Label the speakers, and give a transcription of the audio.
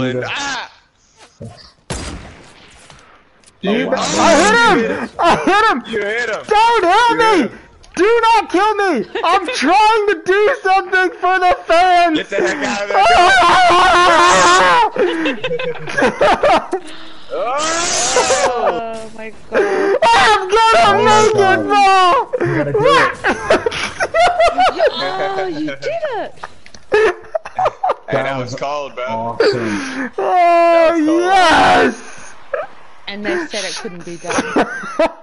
Speaker 1: Roland. Ah!
Speaker 2: Dude,
Speaker 1: Oh, wow.
Speaker 3: I hit him! I hit him!
Speaker 1: You hit him.
Speaker 3: Don't hit
Speaker 1: You
Speaker 3: me! Do not kill me! I'm trying to do something for the fans!
Speaker 1: Get the heck out of there. Oh!
Speaker 4: Oh my god.
Speaker 3: I'm gonna make
Speaker 2: God.
Speaker 3: it, bro!
Speaker 2: You gotta do it.
Speaker 4: Oh, you did it!
Speaker 1: Hey, that
Speaker 2: That
Speaker 1: was
Speaker 2: was
Speaker 1: cold, bro.
Speaker 2: Awesome.
Speaker 3: Oh,
Speaker 1: cool.
Speaker 3: yes!
Speaker 4: And they said it couldn't be done.